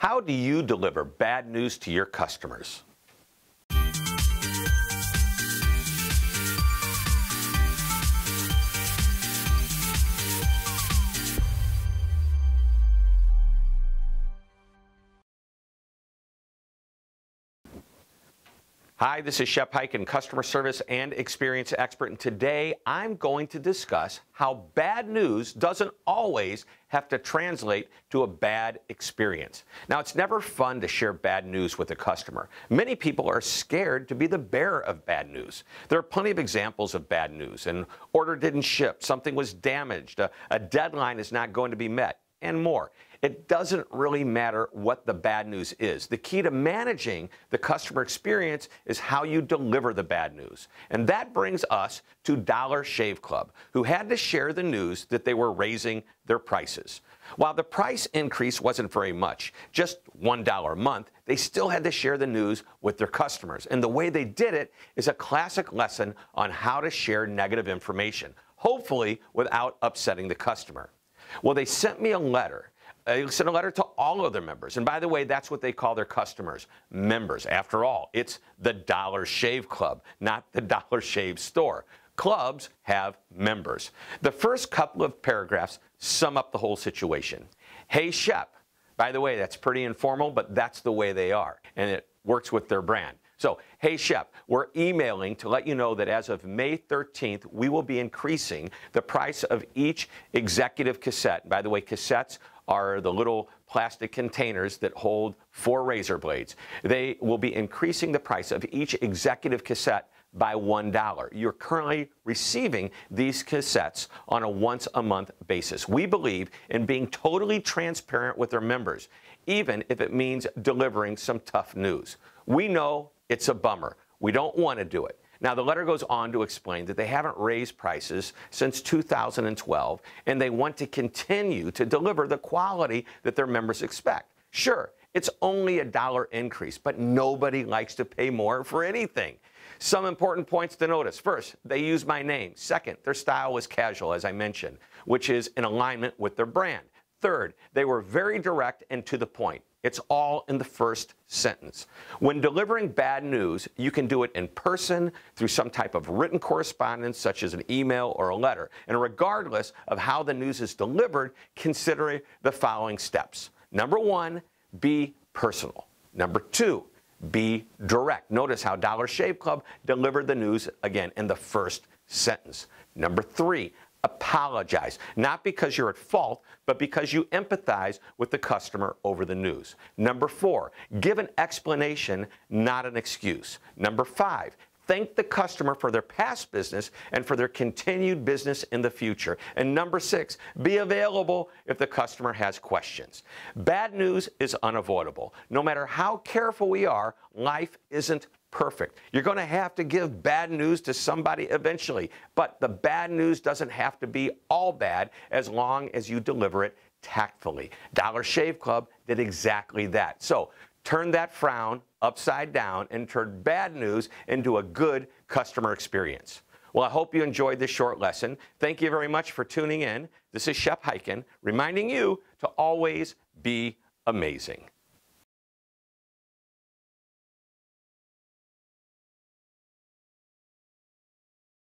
How do you deliver bad news to your customers? Hi, this is Shep Hyken, customer service and experience expert, and today I'm going to discuss how bad news doesn't always have to translate to a bad experience. Now, it's never fun to share bad news with a customer. Many people are scared to be the bearer of bad news. There are plenty of examples of bad news. An order didn't ship, something was damaged, a, a deadline is not going to be met, and more. It doesn't really matter what the bad news is. The key to managing the customer experience is how you deliver the bad news. And that brings us to Dollar Shave Club, who had to share the news that they were raising their prices. While the price increase wasn't very much, just $1 a month, they still had to share the news with their customers. And the way they did it is a classic lesson on how to share negative information, hopefully without upsetting the customer. Well, they sent me a letter they sent a letter to all of their members. And by the way, that's what they call their customers, members. After all, it's the Dollar Shave Club, not the Dollar Shave Store. Clubs have members. The first couple of paragraphs sum up the whole situation. Hey, Shep. By the way, that's pretty informal, but that's the way they are, and it works with their brand. So, hey, Shep, we're emailing to let you know that as of May 13th, we will be increasing the price of each executive cassette. By the way, cassettes are the little plastic containers that hold four razor blades. They will be increasing the price of each executive cassette by $1. You're currently receiving these cassettes on a once a month basis. We believe in being totally transparent with our members, even if it means delivering some tough news. We know it's a bummer. We don't want to do it. Now, the letter goes on to explain that they haven't raised prices since 2012, and they want to continue to deliver the quality that their members expect. Sure, it's only a dollar increase, but nobody likes to pay more for anything. Some important points to notice. First, they use my name. Second, their style was casual, as I mentioned, which is in alignment with their brand. Third, they were very direct and to the point. It's all in the first sentence. When delivering bad news, you can do it in person through some type of written correspondence, such as an email or a letter. And regardless of how the news is delivered, consider the following steps. Number one, be personal. Number two, be direct. Notice how Dollar Shave Club delivered the news again in the first sentence. Number three, apologize, not because you're at fault, but because you empathize with the customer over the news. Number four, give an explanation, not an excuse. Number five, thank the customer for their past business and for their continued business in the future. And number six, be available if the customer has questions. Bad news is unavoidable. No matter how careful we are, life isn't perfect. You're going to have to give bad news to somebody eventually, but the bad news doesn't have to be all bad as long as you deliver it tactfully. Dollar Shave Club did exactly that. So turn that frown upside down and turn bad news into a good customer experience. Well, I hope you enjoyed this short lesson. Thank you very much for tuning in. This is Shep Hyken reminding you to always be amazing.